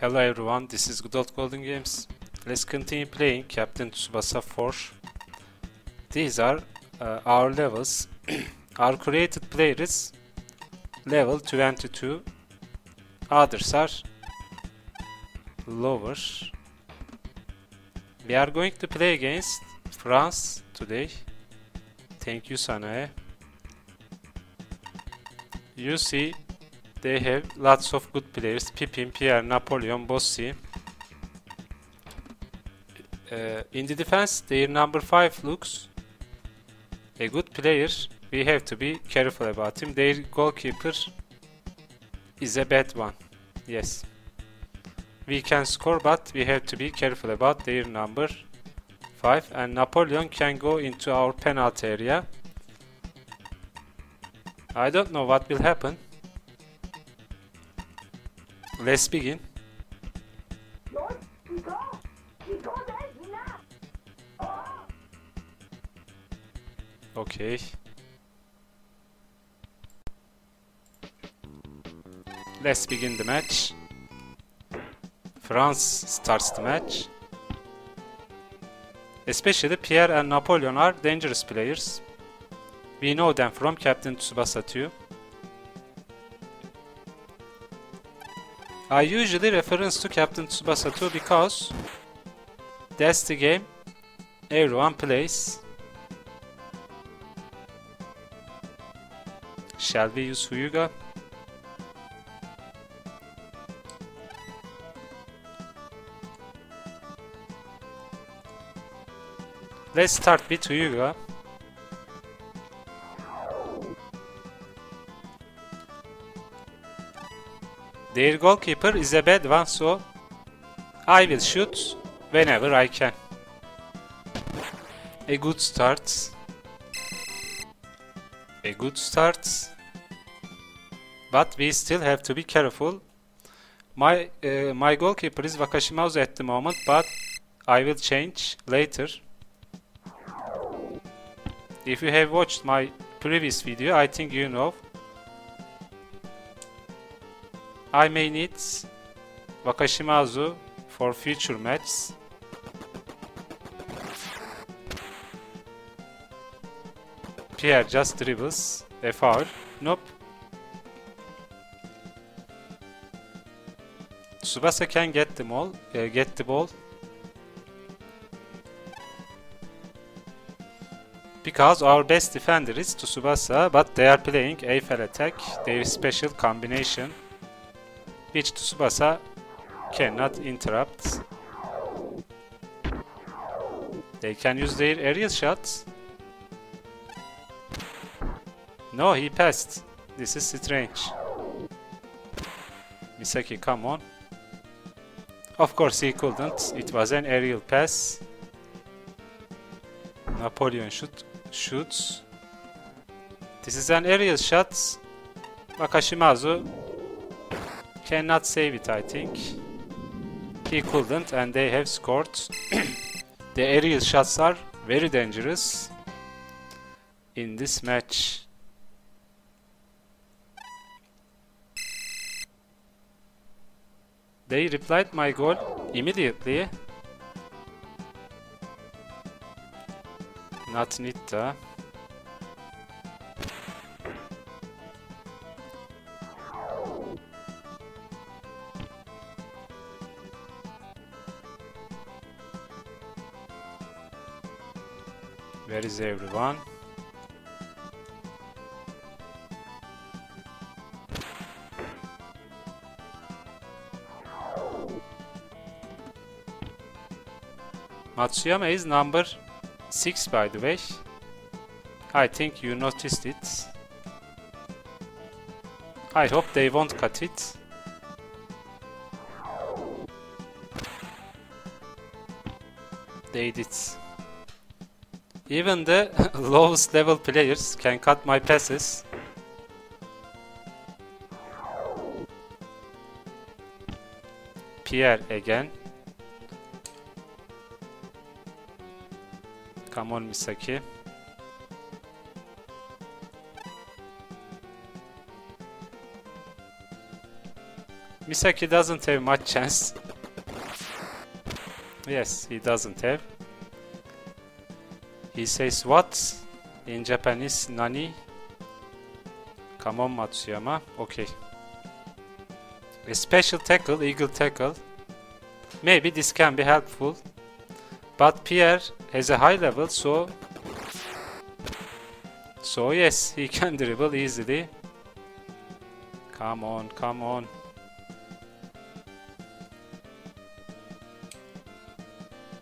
Hello everyone, this is Good Old Golden Games. Let's continue playing Captain Tsubasa 4. These are uh, our levels. our created player is level 22. Others are lower. We are going to play against France today. Thank you Sanae. You see they have lots of good players. Pipin, Pierre, Napoleon, Bossi. Uh, in the defense, their number 5 looks a good player. We have to be careful about him. Their goalkeeper is a bad one. Yes. We can score, but we have to be careful about their number 5. And Napoleon can go into our penalty area. I don't know what will happen. Let's begin. Okay. Let's begin the match. France starts the match. Especially Pierre and Napoleon are dangerous players. We know them from Captain Tsubasa 2. I usually reference to Captain Tsubasa 2 because that's the game everyone plays. Shall we use Huyuga? Let's start with Huyuga. Their goalkeeper is a bad one, so I will shoot whenever I can. A good start. A good start. But we still have to be careful. My uh, my goalkeeper is Wakashimazu at the moment, but I will change later. If you have watched my previous video, I think you know I may need Wakashimazu for future matches. Pierre just dribbles. A foul. Nope. Tsubasa can get the ball. Uh, get the ball. Because our best defender is Tsubasa, but they are playing Eiffel attack, their special combination which Tsubasa cannot interrupt. They can use their aerial shots. No, he passed. This is strange. Misaki, come on. Of course he couldn't. It was an aerial pass. Napoleon shoot, shoots. This is an aerial shot. Wakashimazu cannot save it, I think. He couldn't and they have scored. the aerial shots are very dangerous in this match. They replied my goal immediately. Not Nitta. Everyone? Matsuyama is number 6 by the way. I think you noticed it. I hope they won't cut it. They did. Even the lowest level players can cut my passes. Pierre again. Come on Misaki. Misaki doesn't have much chance. Yes, he doesn't have. He says what? In Japanese, nani? Come on Matsuyama. Okay. A special tackle, eagle tackle. Maybe this can be helpful. But Pierre has a high level, so... So yes, he can dribble easily. Come on, come on.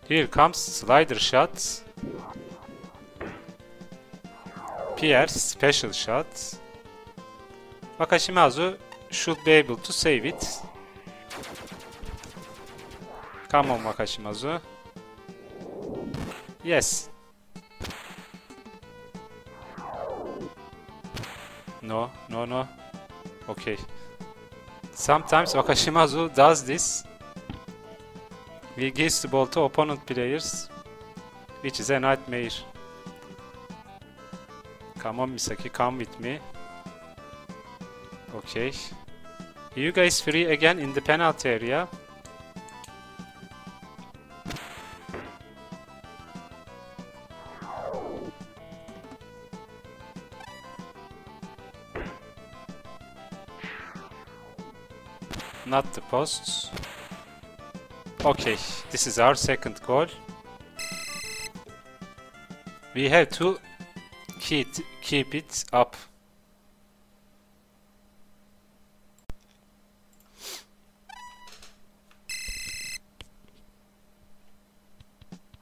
Here comes slider shot. Pierre special shot. Wakashimazu should be able to save it. Come on Wakashimazu. Yes. No, no, no. Okay. Sometimes Wakashimazu does this. He gives the ball to opponent players, which is a nightmare. Come on Misaki, come with me. Okay. Hyuga is free again in the penalty area. Not the posts. Okay, this is our second goal. We have to keep, keep it up.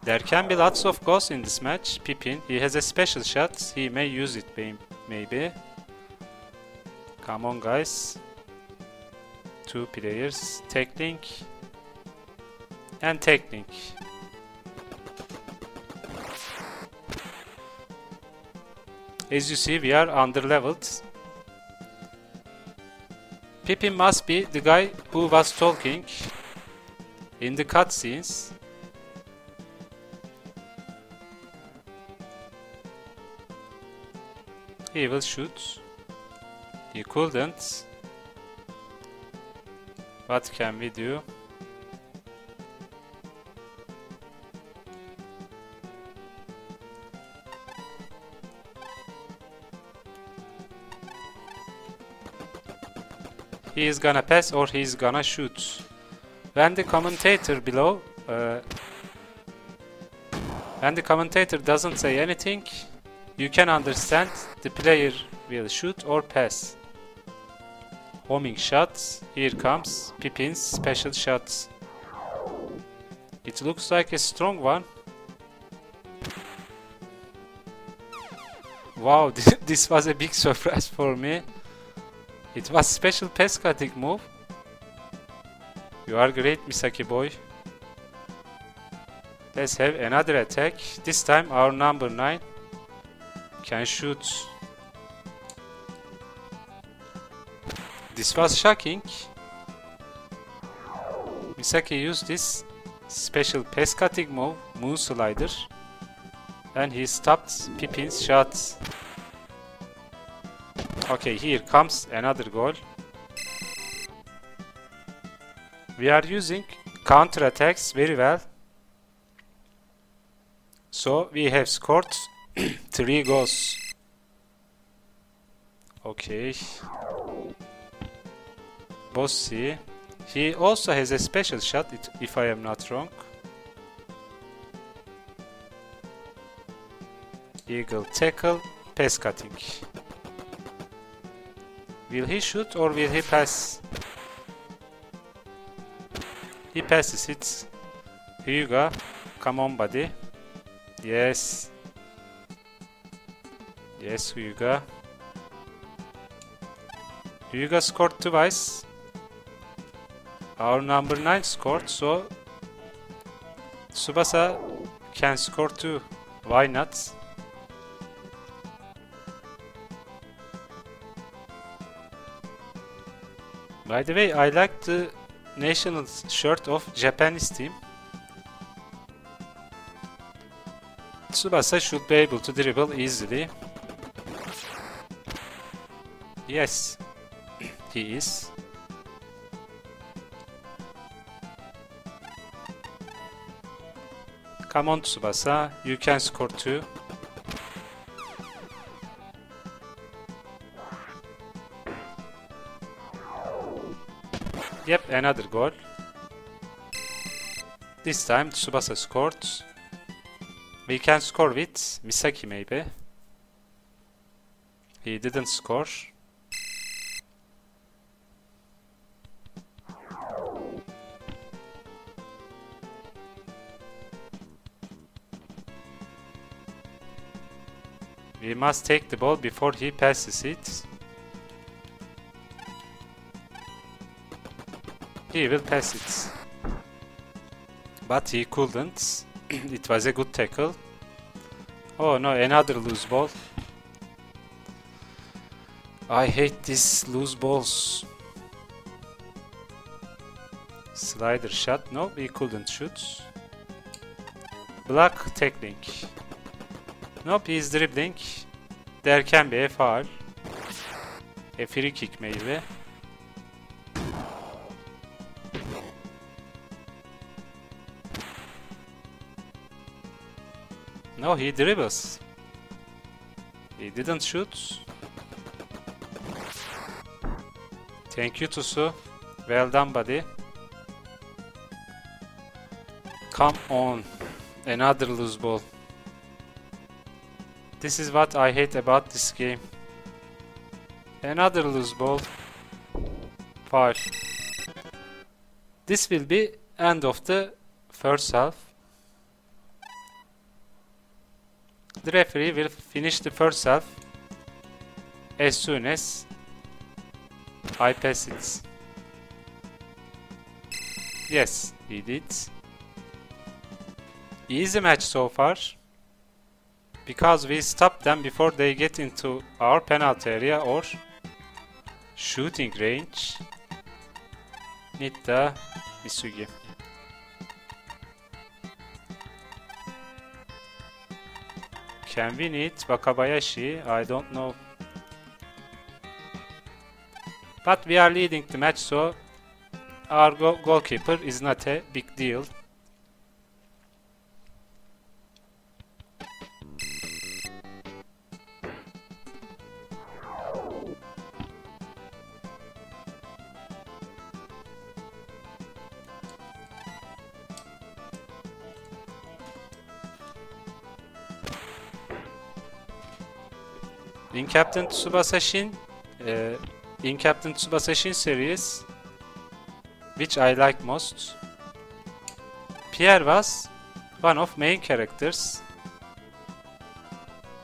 There can be lots of goals in this match. Pippin, he has a special shot. He may use it maybe. Come on guys. Two players. Tackling. And tackling. As you see, we are under-leveled. Pippin must be the guy who was talking in the cutscenes. He will shoot. He couldn't. What can we do? He is gonna pass or he's gonna shoot. When the commentator below uh, when the commentator doesn't say anything, you can understand the player will shoot or pass. Homing shots. Here comes Pippin's special shots. It looks like a strong one. Wow, this was a big surprise for me. It was special pass cutting move. You are great, Misaki boy. Let's have another attack. This time our number 9 can shoot. This was shocking. Misaki used this special pass cutting move, moon slider, and he stopped Pippin's shots. Okay, here comes another goal. We are using counter attacks very well. So we have scored three goals. Okay. Bossy. He also has a special shot, if I am not wrong. Eagle tackle, pass cutting. Will he shoot or will he pass? He passes it. Hyuga, come on buddy. Yes. Yes, Hyuga. Hyuga scored twice. Our number 9 scored, so Subasa can score too. Why not? By the way, I like the national shirt of Japanese team. Tsubasa should be able to dribble easily. Yes, he is. Come on Tsubasa, you can score too. Yep, another goal. This time Tsubasa scored. We can score with Misaki maybe. He didn't score. We must take the ball before he passes it. He will pass it. But he couldn't. it was a good tackle. Oh no, another loose ball. I hate these loose balls. Slider shot. No, he couldn't shoot. Block tackling. Nope, he's dribbling. There can be a foul. A free kick maybe. No, he dribbles. He didn't shoot. Thank you Tusu. Well done buddy. Come on. Another loose ball. This is what I hate about this game. Another loose ball. Foul. This will be end of the first half. The referee will finish the first half as soon as I pass it. Yes, he did. Easy match so far. Because we stop them before they get into our penalty area or shooting range. Nitta Isugi. Can we need Wakabayashi? I don't know. But we are leading the match so our go goalkeeper is not a big deal. Captain Tsubasa Shin, uh, in Captain Tsubasa Shin series, which I like most, Pierre was one of main characters.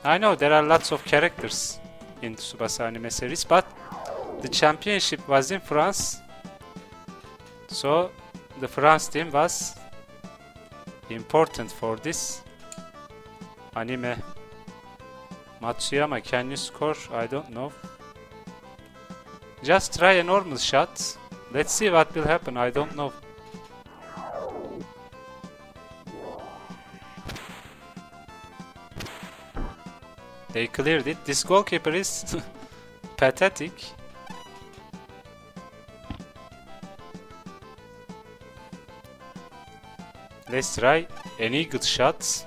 I know there are lots of characters in Tsubasa anime series, but the championship was in France, so the France team was important for this anime. Matsuyama, can you score? I don't know. Just try a normal shot. Let's see what will happen, I don't know. They cleared it. This goalkeeper is pathetic. Let's try any good shots.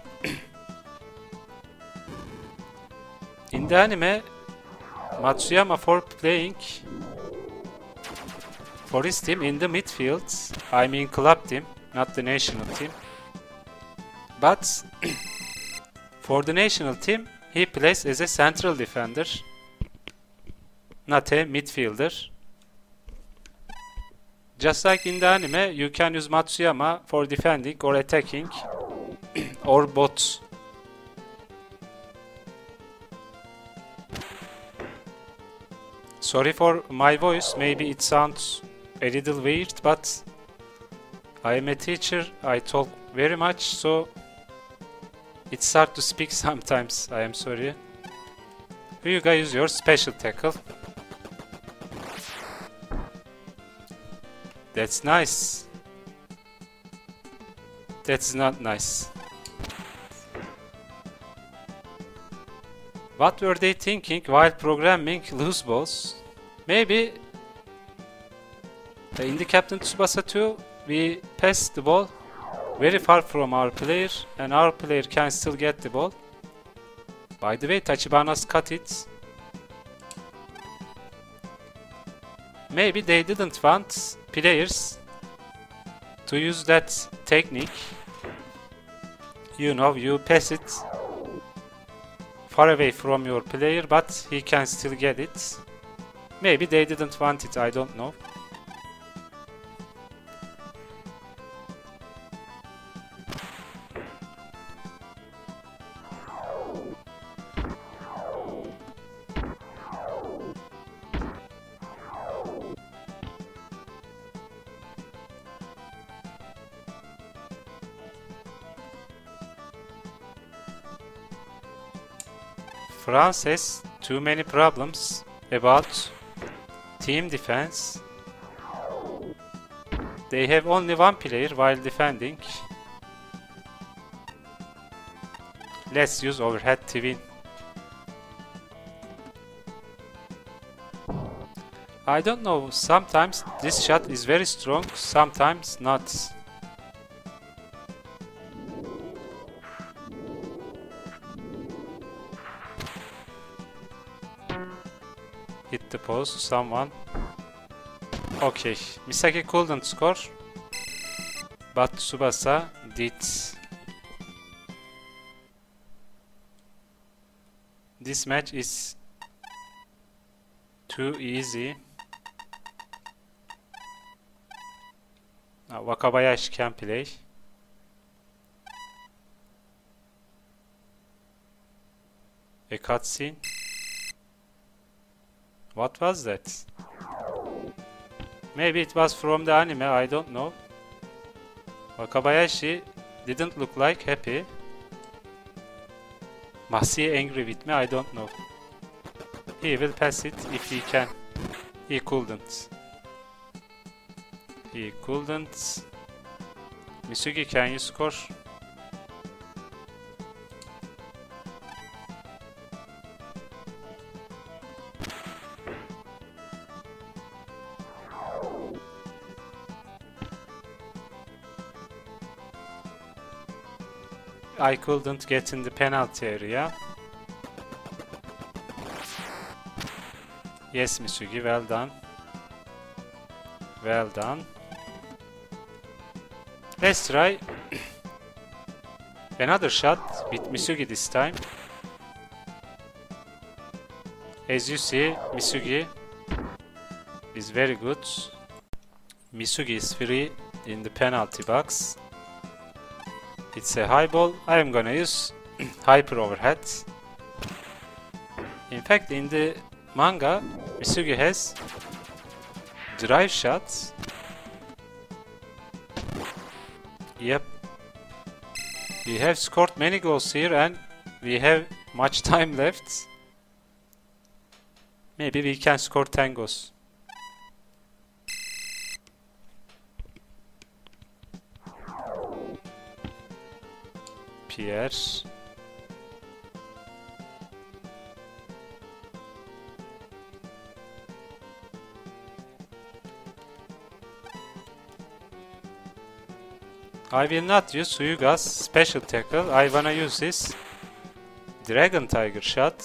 In the anime, Matsuyama for playing for his team in the midfield, I mean club team, not the national team. But for the national team, he plays as a central defender, not a midfielder. Just like in the anime, you can use Matsuyama for defending or attacking, or both. Sorry for my voice, maybe it sounds a little weird, but I am a teacher, I talk very much, so it's hard to speak sometimes, I am sorry. Hyuga use your special tackle. That's nice. That's not nice. What were they thinking while programming loose balls? Maybe in the Captain Tsubasa 2 we pass the ball very far from our player and our player can still get the ball. By the way, Tachibana's cut it. Maybe they didn't want players to use that technique. You know, you pass it far away from your player, but he can still get it. Maybe they didn't want it, I don't know. France has too many problems about team defense. They have only one player while defending. Let's use overhead to win. I don't know, sometimes this shot is very strong, sometimes not. Post, someone. Okay, Misaki couldn't score, but Tsubasa did. This match is too easy. Now, Wakabayashi can play. A cutscene. What was that? Maybe it was from the anime, I don't know. Wakabayashi didn't look like happy. He angry with me? I don't know. He will pass it if he can. He couldn't. He couldn't. Misugi, can you score? I couldn't get in the penalty area. Yes, Misugi, well done. Well done. Let's try another shot with Misugi this time. As you see, Misugi is very good. Misugi is free in the penalty box. It's a high ball. I am gonna use hyper overhead. In fact, in the manga, Misugi has drive shots. Yep. We have scored many goals here and we have much time left. Maybe we can score 10 goals. Pierre. I will not use Suyuga's special tackle. I wanna use this Dragon Tiger shot.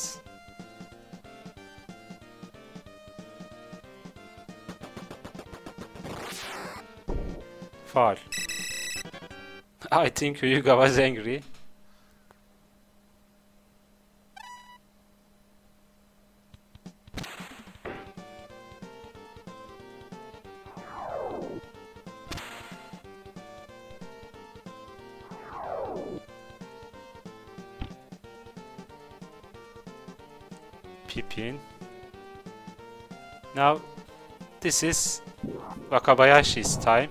Foul. I think Hyuga was angry. This is Wakabayashi's time.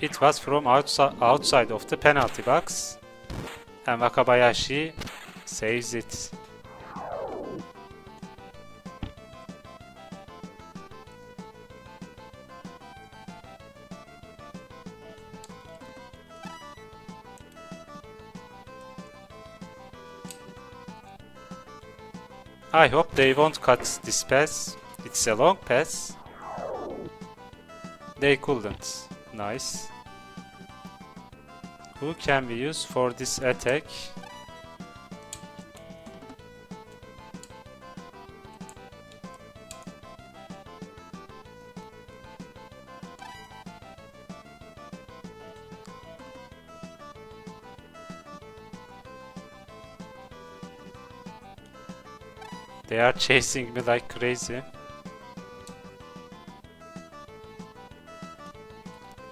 It was from outside, outside of the penalty box and Wakabayashi saves it. I hope they won't cut this pass. It's a long pass. They couldn't. Nice. Who can we use for this attack? They are chasing me like crazy.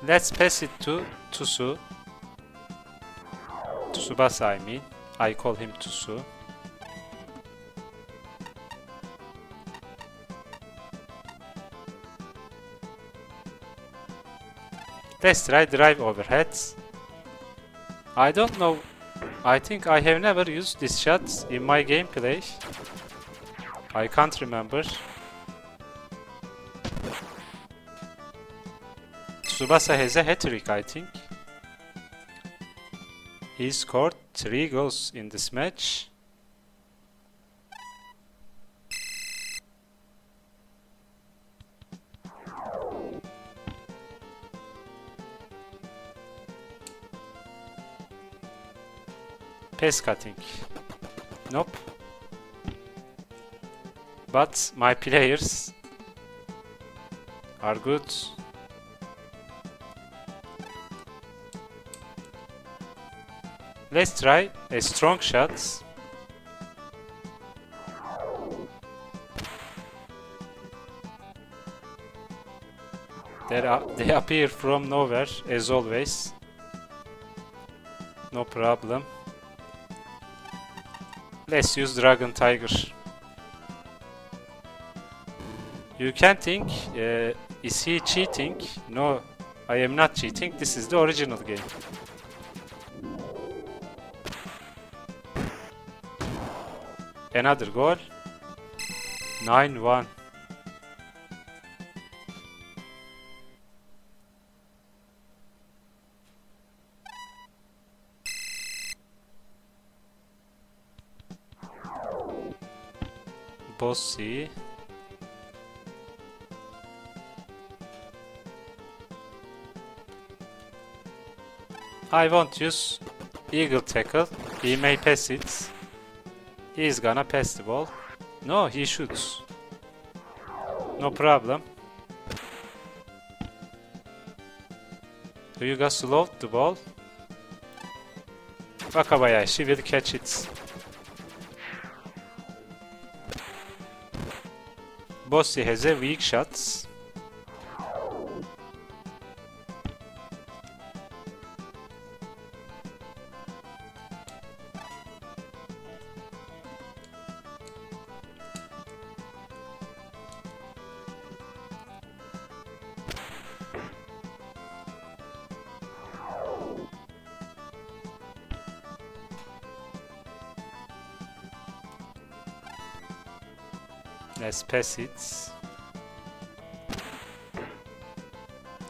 Let's pass it to Tusu. Tsubasa I mean. I call him Tusu. Let's try drive overheads. I don't know. I think I have never used this shot in my gameplay. I can't remember. Tsubasa has a hat-trick, I think. He scored 3 goals in this match. Pace cutting. Nope. But my players are good. Let's try a strong shot. They, they appear from nowhere, as always. No problem. Let's use Dragon Tiger. You can think, uh, is he cheating? No, I am not cheating. This is the original game. Another goal. 9-1. Bossy. I won't use Eagle Tackle. He may pass it. He's gonna pass the ball. No, he shoots. No problem. Ryuga slowed the ball. Wakabayashi will catch it. Bossy has a weak shot. Let's pass it.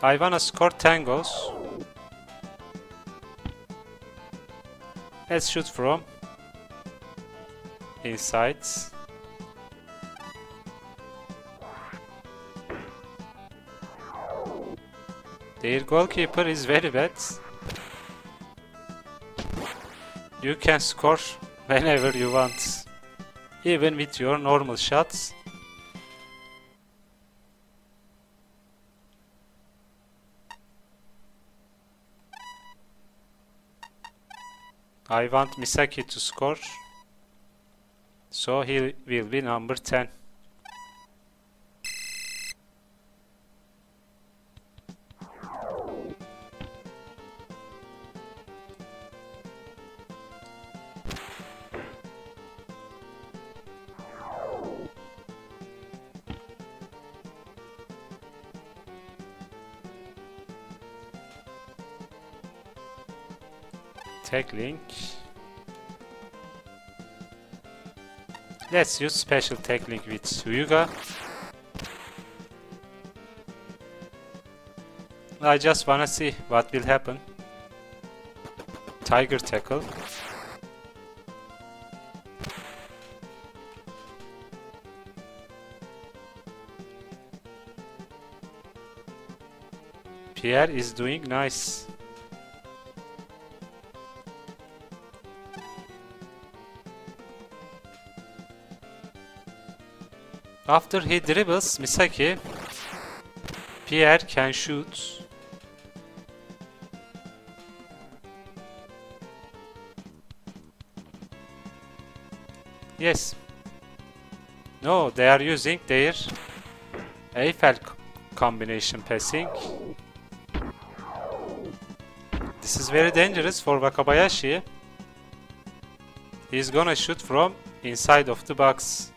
I wanna score 10 goals. Let's shoot from inside. Their goalkeeper is very bad. You can score whenever you want, even with your normal shots. I want Misaki to score. So he will be number 10. Let's use special technique with Suyuga. I just wanna see what will happen. Tiger tackle. Pierre is doing nice. After he dribbles Misaki, Pierre can shoot. Yes. No, they are using their Eiffel combination passing. This is very dangerous for Wakabayashi. He's gonna shoot from inside of the box.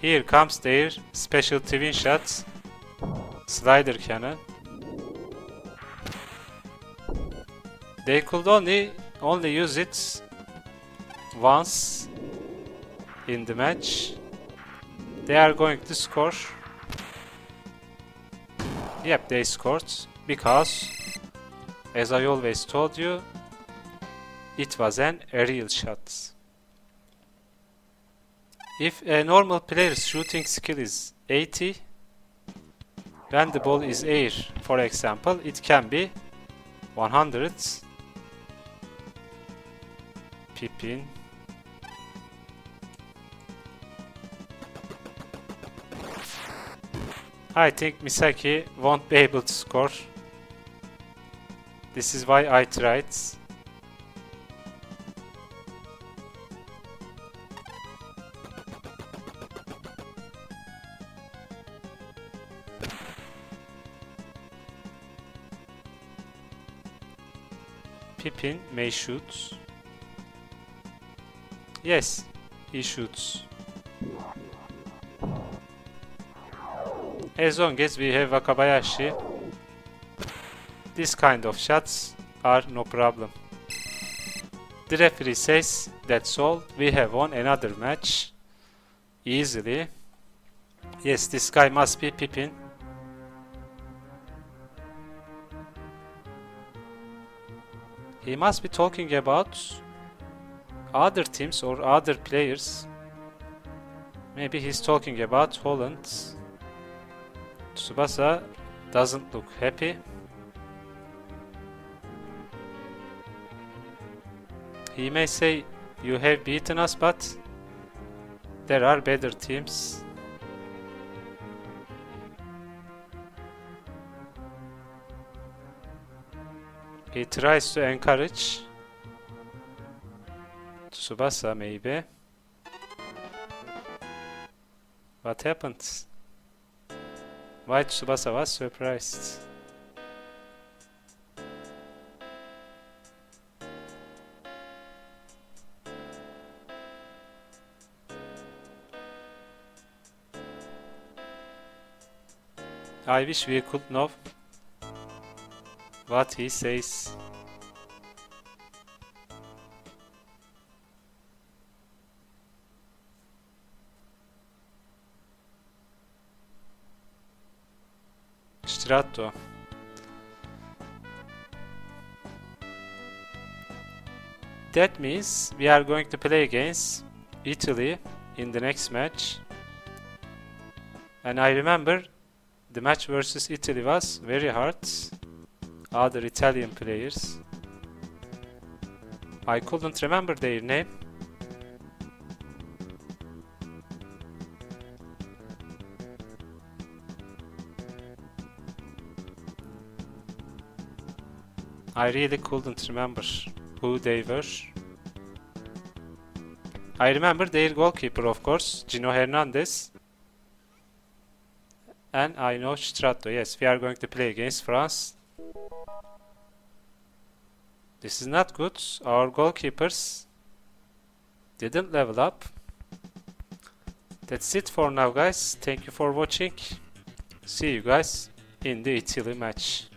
Here comes their special twin shots. Slider cannon. They could only only use it once in the match. They are going to score. Yep, they scored because, as I always told you, it was an aerial shot. If a normal player's shooting skill is 80, when the ball is air, for example, it can be 100. Pippin. I think Misaki won't be able to score. This is why I tried. Pippin may shoot. Yes, he shoots. As long as we have Wakabayashi, this kind of shots are no problem. The referee says that's all, we have won another match easily. Yes, this guy must be Pippin. He must be talking about other teams or other players. Maybe he's talking about Holland. Tsubasa doesn't look happy. He may say, you have beaten us, but there are better teams. He tries to encourage Tsubasa maybe. What happened? Why Tsubasa was surprised? I wish we could know what he says. Strato. That means we are going to play against Italy in the next match. And I remember the match versus Italy was very hard. Other Italian players. I couldn't remember their name. I really couldn't remember who they were. I remember their goalkeeper, of course, Gino Hernandez. And I know Strato. Yes, we are going to play against France. This is not good. Our goalkeepers didn't level up. That's it for now, guys. Thank you for watching. See you guys in the Italy match.